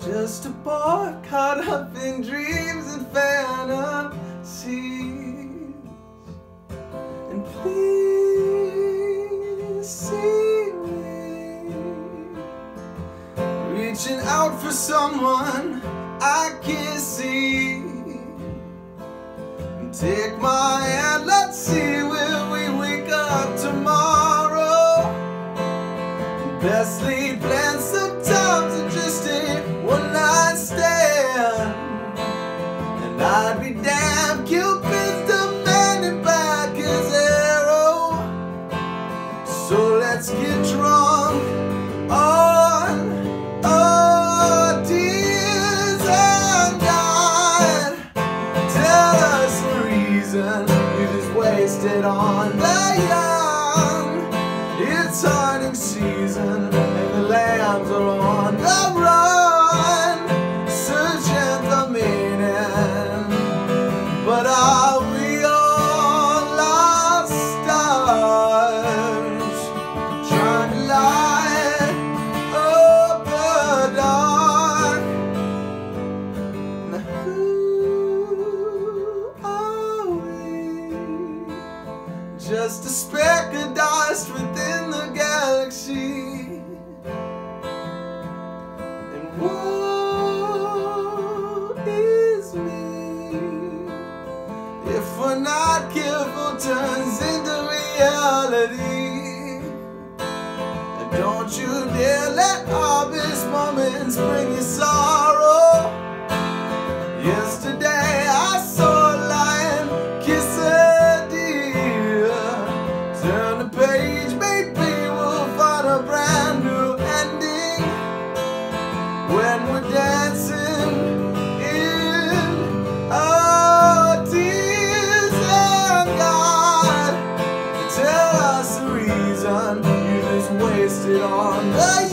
Just a boy caught up in dreams and fantasies. And please see me reaching out for someone I can't see. Take my hand, let's see where we wake up tomorrow. Best laid plans sometimes are just a one night stand. And I'd be damned, Cupid's demanding back his arrow. So let's get drunk the reason you just wasted on the young. It's hunting season Just a speck of dust within the galaxy. And what is me? If we're not careful, turns into reality. And don't you dare let obvious moments bring you sorrow. Yesterday Turn the page, maybe we'll find a brand new ending when we're dancing in our tears. And God, tell us the reason you just wasted on the